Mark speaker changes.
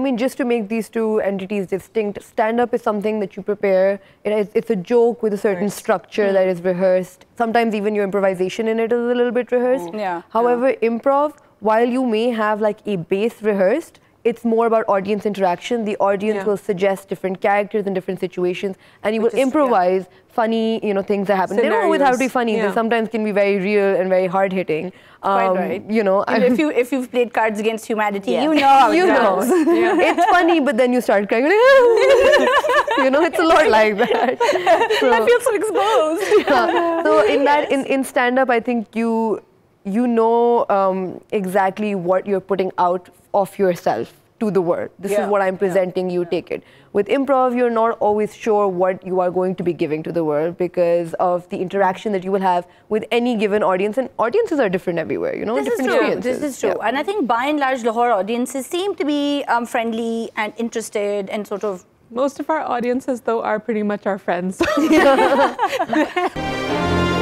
Speaker 1: mean, just to make these two entities distinct, stand up is something that you prepare. It is, it's a joke with a certain structure hmm. that is rehearsed. Sometimes even your improvisation in it is a little bit rehearsed.
Speaker 2: Yeah.
Speaker 1: However, improv, while you may have like a base rehearsed, it's more about audience interaction. The audience
Speaker 3: Yeah.
Speaker 1: will suggest different characters in different situations, and you
Speaker 3: Which
Speaker 1: will
Speaker 3: is- yeah.
Speaker 1: improvise funny, you know, things that happen. They don't always have to be funny.
Speaker 3: Yeah.
Speaker 1: They sometimes can be very real and very hard hitting.
Speaker 2: Quite
Speaker 1: Um,
Speaker 2: right.
Speaker 1: You know,
Speaker 2: You if you if you've played Cards Against Humanity,
Speaker 1: Yeah.
Speaker 2: you know
Speaker 1: you know, it's funny, but then you start crying. you know, it's a lot like that. So,
Speaker 2: I feel so exposed.
Speaker 1: yeah. so in that, in, in stand up, I think you you know um, exactly what you're putting out of yourself to the world. This
Speaker 2: Yeah.
Speaker 1: is what I'm presenting. You take it. With improv, you're not always sure what you are going to be giving to the world because of the interaction that you will have with any given audience, and audiences are different everywhere. You know,
Speaker 2: This is true. This is true.
Speaker 1: Yeah.
Speaker 2: And I think by and large, Lahore audiences seem to be um, friendly and interested and sort of
Speaker 3: Most of our audiences, though, are pretty much our friends.